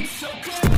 It's so good.